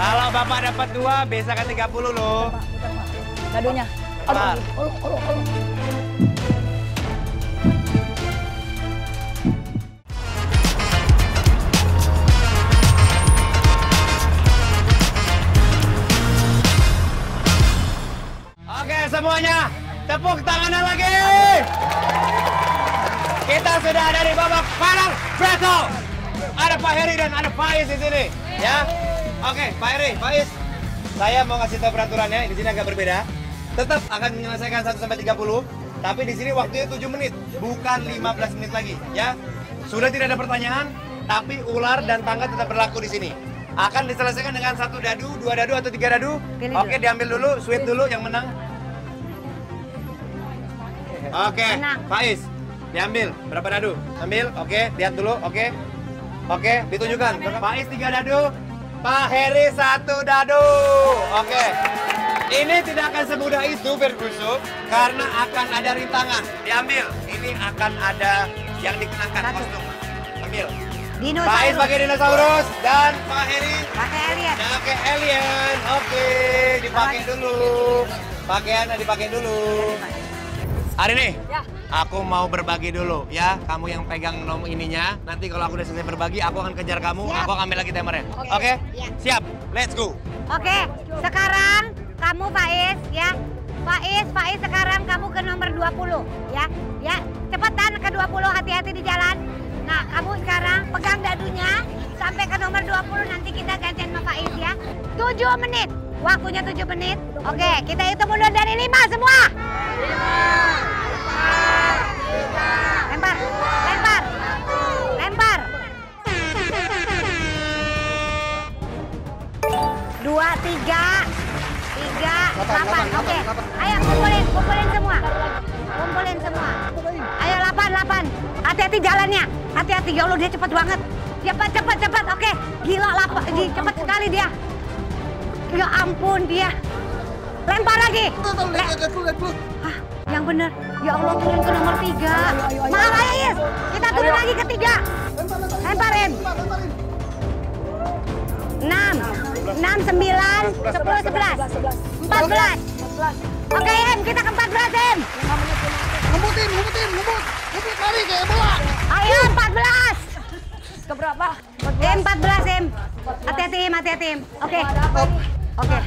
Kalau Bapak dapat dua, besakan 30 loh. Bentar. Aduh, aduh, aduh, aduh. Oke semuanya, tepuk tangannya lagi. Kita sudah ada di babak final battle. Ada Pak Heri dan ada Faiz di sini, ya. Oke, Pak Heri, Faiz. Saya mau kasih tahu peraturannya, di sini agak berbeda. Tetap akan menyelesaikan 1 sampai 30, tapi di sini waktunya 7 menit, bukan 15 menit lagi, ya. Sudah tidak ada pertanyaan, tapi ular dan tangga tetap berlaku di sini. Akan diselesaikan dengan satu dadu, dua dadu atau tiga dadu. Pilih Oke, dulu. diambil dulu, sweet dulu yang menang. Oke, Menang. Faiz, diambil. Berapa dadu? Ambil, oke, lihat dulu, oke. Oke, ditunjukkan. Faiz tiga dadu, Pak Heri satu dadu. Oke. Ini tidak akan semudah itu, Ferguson, karena akan ada rintangan. Diambil. Ini akan ada yang dikenakan Satu. kostum. Ambil. Dinosaurus. pakai dinosaurus dan Pak Heri Pakai alien. pakai alien. Oke, dipakai dulu. Pakaiannya dipakai dulu. Hari ini, Ya. aku mau berbagi dulu ya. Kamu yang pegang nomor ininya. Nanti kalau aku udah selesai berbagi, aku akan kejar kamu. Siap. Aku akan ambil lagi timernya. Oke. Oke? Iya. Siap. Let's go. Oke, sekarang kamu Faiz ya. Faiz, Faiz sekarang kamu ke nomor 20 ya. Ya, cepetan ke 20 hati-hati di jalan. Nah, kamu sekarang pegang dadunya sampai ke nomor 20 nanti kita gantian sama Faiz ya. 7 menit. Waktunya 7 menit. Oke, kita hitung mundur dari 5 semua. Lempar, lempar, lempar. Dua, tiga, tiga, delapan. Oke, ayo kumpulin, kumpulin semua. Kumpulin semua. Ayo delapan, delapan. Hati-hati jalannya. Hati-hati, ya Allah dia cepat banget. Cepat, cepat, cepat. Oke, gila lapar, cepat sekali dia. Ya ampun dia. Lempar lagi. Le- Hah, yang benar. Ya Allah turun ke nomor tiga. Maaf Ais, kita turun lagi ke tiga. Lemparin. Enam, enam, sembilan, sepuluh, sebelas, empat belas. Oke Em, kita ke empat belas Em. Ngebutin, ngebutin, ngebut. Ngebut lari kayak bola. Ayo empat belas. Keberapa? Em, empat belas Em. Hati-hati Em, hati-hati Em. Oke, oke.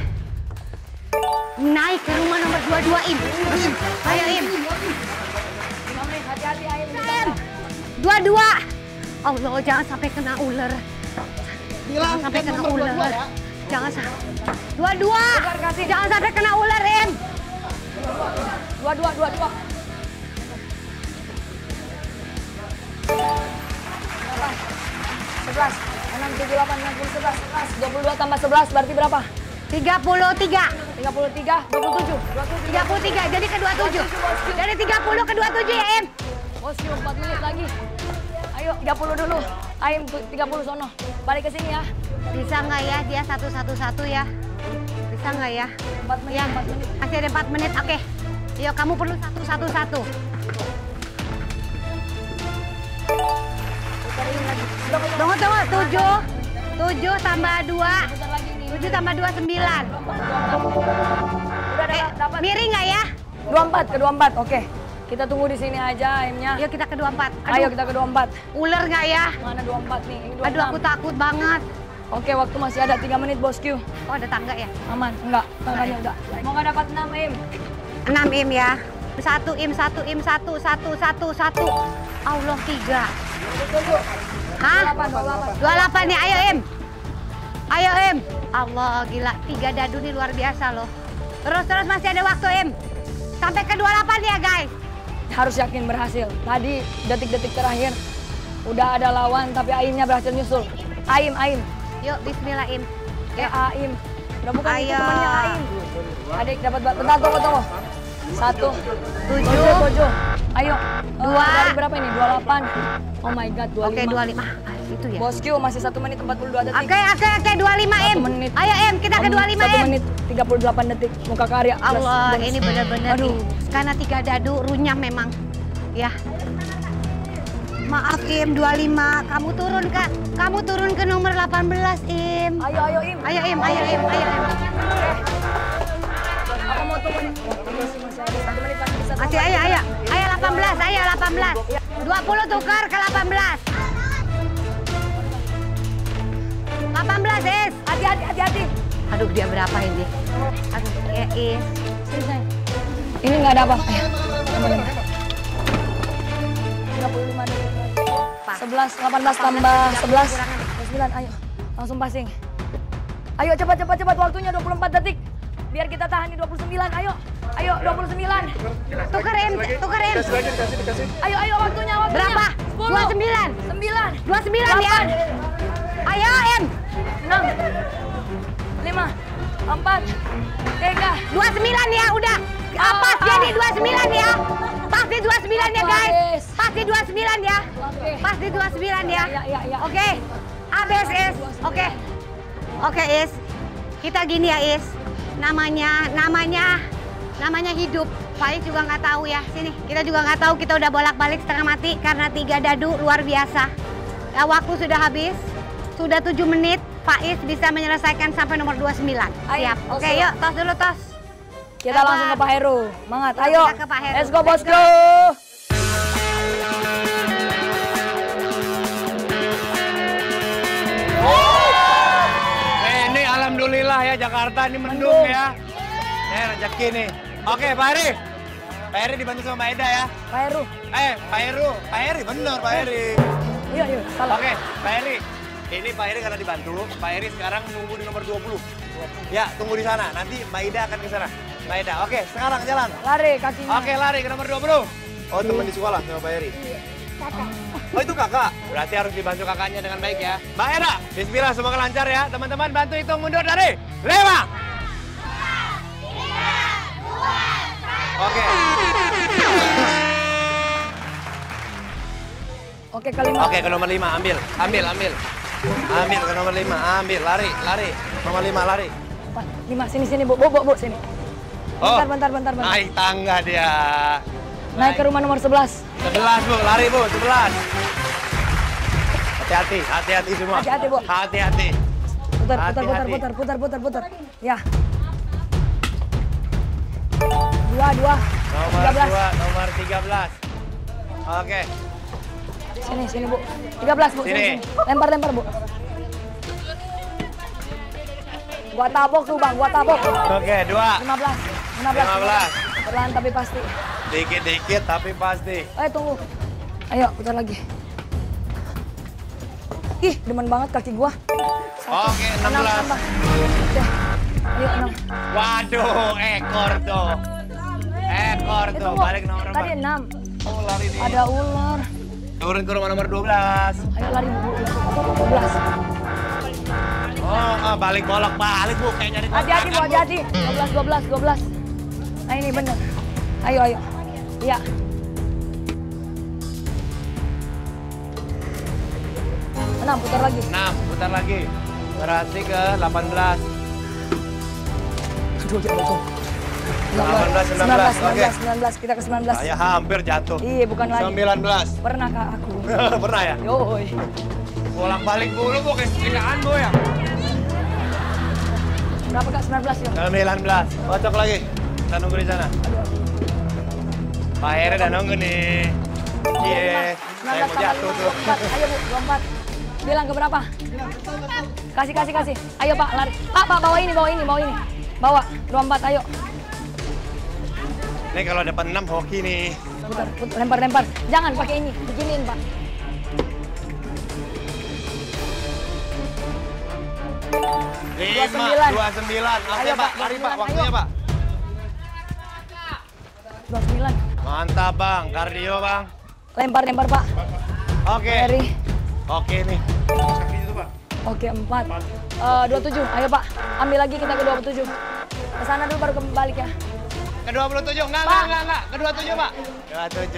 Naik ke rumah nomor dua dua Im. Ayo Im. Hati-hati air. Em. Dua dua. Allah jangan sampai kena ular. Bilang Jangan sampai kena ular. dua-dua ya. Jangan sampai. Dua dua. Jangan sampai kena ular Em. Dua, dua, dua, dua. Delapan, sebelas, enam, tujuh, delapan, enam puluh, sebelas, sebelas, dua puluh dua tambah sebelas berarti berapa? Tiga puluh tiga. Tiga puluh tiga, dua puluh tujuh, dua puluh Tiga puluh tiga. Jadi ke dua tujuh. Dari tiga puluh ke dua tujuh ya Em. Bosku, empat menit lagi. Ayo, tiga puluh dulu. Aim tiga puluh sono. Balik ke sini ya. Bisa nggak ya dia satu satu satu ya? Bisa nggak ya? Empat menit, Ya, empat menit. masih ada empat menit. Oke. Yuk kamu perlu satu satu satu. Puterin lagi. Udah, udah. Tunggu tunggu. Tujuh. Tujuh tambah dua. Putar lagi nih. Tujuh tambah dua sembilan. Udah Eh, dapat. miring nggak ya? Dua empat, ke dua empat. Oke. Kita tunggu di sini aja aimnya. Yuk kita ke dua empat. Ayo kita ke dua empat. Ular nggak ya? Mana dua empat nih? Ini dua Aduh aku takut banget. Oke, waktu masih ada tiga menit bosku. Oh ada tangga ya? Aman, enggak, tangannya udah. Mau nggak dapat enam im? Enam im ya. Satu im, satu im, satu, satu, satu, satu. Allah tiga. Tujuh. Hah? Delapan, dua delapan. Dua delapan nih, ayo im. Ayo im. Allah gila, tiga dadu nih luar biasa loh. Terus terus masih ada waktu im. Sampai ke 28 ya guys. Harus yakin berhasil. Tadi detik-detik terakhir udah ada lawan tapi Aimnya berhasil nyusul. Aim, Aim. Yuk Bismillah im. Ya Aim. Udah bukan itu Ayo. temannya Aim. Adik dapat. Bentar, tunggu, tunggu. Satu. Tujuh. Ayo. Dua. Eh, dari berapa ini? 28. Oh my God, 25. Oke 25. Ah, itu ya. Bosku masih 1 menit 42 detik. Oke oke oke 25 im. Satu menit. Ayo im kita ke 25 1 im. menit 38 detik. Muka karya. Allah ini benar-benar Aduh. nih. Karena tiga dadu runyam memang. Ya. Maaf Im, 25. Kamu turun ke kamu turun ke nomor 18 Im. Ayo, ayo, Im. Ayo Im, ayo Im, ayo Im. Apa mau tunggu Masih ayo, ayo. Ayo 18, ayo 18. 20 tukar ke 18. 18 Is. Hati-hati, hati-hati. Aduh dia berapa ini? Aduh ya Is. Ini nggak ada apa. Ayo. Lima. 35 dulu. Pas. 11, 18 tambah 11, 29, ayo. Langsung passing. Ayo cepat, cepat, cepat. Waktunya 24 detik. Biar kita tahan di 29, ayo. Ayo, 29. Tukar Im, tukar Im. Ayo, ayo, waktunya, waktunya. Berapa? 10. 9. 29 ya. Ayo Im. 6. 5. 4. 3. 29 ya udah. Ah, pas jadi 29 ya. Pas di 29 ya guys. Habis. Pas di 29 ya. Oke. Pas di 29 ya. Ya, ya, ya. Oke. Abis Is. Oke. Oke Is. Kita gini ya Is. Namanya namanya namanya hidup. Faiz juga nggak tahu ya. Sini, kita juga nggak tahu. Kita udah bolak-balik setengah mati karena tiga dadu luar biasa. Ya, waktu sudah habis. Sudah 7 menit. Faiz bisa menyelesaikan sampai nomor 29. Ayo, Siap. Oke, dulu. yuk tos dulu tos. Kita langsung ke Pak Heru. Semangat, ayo. Kita ke Pak Heru. Let's go, Let's bosku. Eh, ini alhamdulillah ya Jakarta ini mendung, Mendung. ya. Ini rezeki nih. Oke, Pak Heri. Pak Heri dibantu sama Mbak Eda ya. Pak Heru. Eh, Pak Heru. Pak Heri, bener Pak Heri. Iya, iya, salah. Oke, Pak Heri. Ini Pak Heri karena dibantu. Pak Heri sekarang nunggu di nomor 20. Ya, tunggu di sana. Nanti Mbak Ida akan ke sana. Mbak Ida, oke sekarang jalan. Lari kakinya. Oke, lari ke nomor 20. Oh, teman di sekolah sama Pak Heri? Oh, itu kakak. Berarti harus dibantu kakaknya dengan baik ya. Mbak Era, bismillah semoga lancar ya. Teman-teman bantu hitung mundur dari 5. Oke, kelima. Oke, ke nomor 5, ambil. Ambil, ambil. Ambil ke nomor 5, ambil. Lari, lari. Nomor 5, lari. Empat, lima, sini, sini, bu, bu, bu, bu, sini. Oh, Bentar, bentar, bentar, bentar. naik tangga dia. Naik ke rumah nomor 11. 11, Bu. Lari, Bu. 11. Hati-hati, hati-hati semua. Hati-hati, Bu. Hati-hati. Putar, putar, putar, putar, putar, putar, putar. Ya. Dua, dua. Nomor 13. 2, nomor 13. Oke. Sini, sini, Bu. 13, Bu. Sini, Sini. Lempar, lempar, Bu. Gua tabok tuh, Bang. Gua tabok. Oke, 2. 15. 15. 15. Perlahan tapi pasti. Dikit-dikit tapi pasti. Eh, tunggu. Ayo, putar lagi. Ih, demen banget kaki gua. Oke, Enam 16. tambah. Oke. Ayo, enam. Waduh, ekor tuh. Ekor Eh, tuh, tunggu. balik nomor Tadi berapa? enam. Oh, lari nih. Ada ular. Turun ke rumah nomor 12. Ayo lari, Bu. 12. Oh, ah, balik bolak balik bu, kayak nyari Hati-hati, Bu. Hati-hati. 12, 12, 12. Nah, ini bener. Ayo, ayo. Iya. Enam, putar lagi. 6, putar lagi. Berarti ke 18. Aduh, ya Allah. 18, 19, 19, 19, 19, kita ke 19. Saya hampir jatuh. Iya, bukan lagi. 19. Pernah kak aku. Pernah ya? Yoi. Bolak balik mulu bu, kayak sepedaan bu ya? Berapa kak? 19 ya? 19. Kocok lagi. Kita nunggu di sana. Pak Heri udah nunggu nih. Iya, saya mau jatuh tuh. 24. Ayo bu, 24. Bilang ke berapa? Kasih, kasih, kasih. Ayo pak, lari. Pak, pak, bawa ini, bawa ini, bawa ini. Bawa, 24, ayo. Ini kalau dapat 6 hoki nih. Putar, putar, lempar, lempar. Jangan pakai ini, beginiin pak. Lima, 29. dua sembilan. Oke Ayo, pak, Pak, lari pak, 29, waktunya pak. 29. Mantap bang, kardio bang. Lempar, lempar pak. Oke, Dari, oke nih. oke 4. Eh, 27, ayo pak. Ambil lagi kita ke 27. Ke sana dulu baru kembali ya ke-27. Enggak, enggak, enggak, enggak. Ke-27, Pak. Ke-27.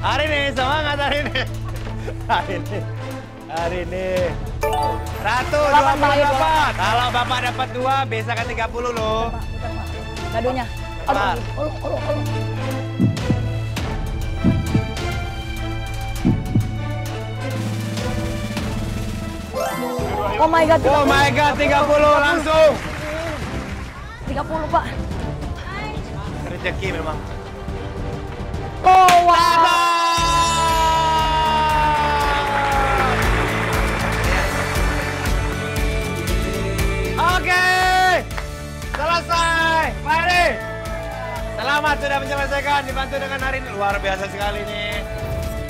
Hari ini semangat hari ini. Hari ini. Hari ini. Satu, dua puluh dapat. Kalau Bapak dapat dua, bisa ke 30 loh. Gaduhnya. Aduh, aduh, aduh. Oh my god. 30. Oh my god, 30 langsung. 30, Pak. Rezeki memang. Oh wow. Oke, selesai. Pak Heri, selamat sudah menyelesaikan dibantu dengan hari ini. Luar biasa sekali nih.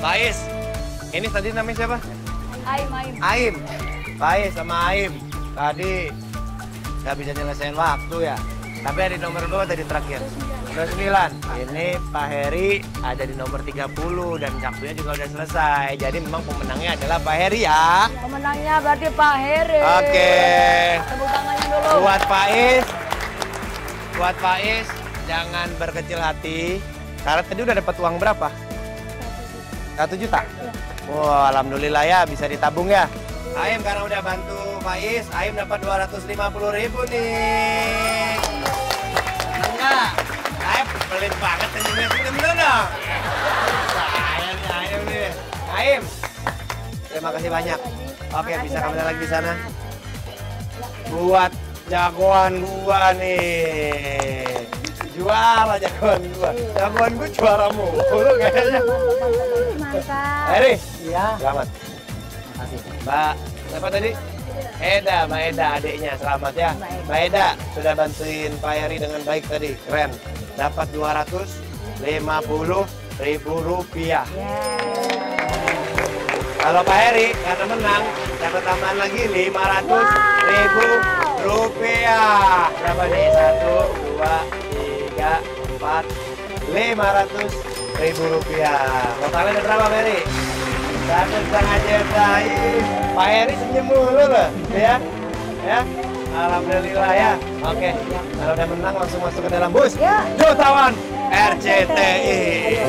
Faiz, ini tadi namanya siapa? Aim, aim. Aim. Faiz sama Aim. Tadi nggak bisa nyelesain waktu ya. Tapi ada di nomor berapa tadi terakhir? 29. Ini Pak Heri ada di nomor 30 dan waktunya juga udah selesai. Jadi memang pemenangnya adalah Pak Heri ya. Pemenangnya berarti Pak Heri. Oke. Tepuk tangannya dulu. Buat Faiz, buat Faiz jangan berkecil hati. Karena tadi udah dapat uang berapa? Satu juta. Wah, alhamdulillah ya bisa ditabung ya. Aim karena udah bantu Faiz, Aim dapat 250 ribu nih. Pelit banget senyumnya senyum dong. Aim nih, Aim nih. Aim, terima kasih banyak. Oke, bisa kembali lagi di sana buat jagoan gua nih. Juara jagoan gua. Jagoan gua juara mulu kayaknya. Mantap. Heri, Iya. selamat. Makasih. Mbak, siapa tadi? Eda, Mbak Eda adiknya, selamat ya. Mbak Eda sudah bantuin Pak Heri dengan baik tadi, keren. Dapat 250 ribu rupiah. Kalau Pak Heri karena menang dapat tambahan lagi 500 ribu rupiah. Berapa nih? Satu, dua, tiga, empat, 500 ribu rupiah. Totalnya ada berapa Pak Heri? Satu setengah juta. Pak Heri senyum mulu loh, ya. Ya. Alhamdulillah ya. Oke. Kalau udah menang langsung masuk ke dalam bus. Yuk. Jutawan RCTI.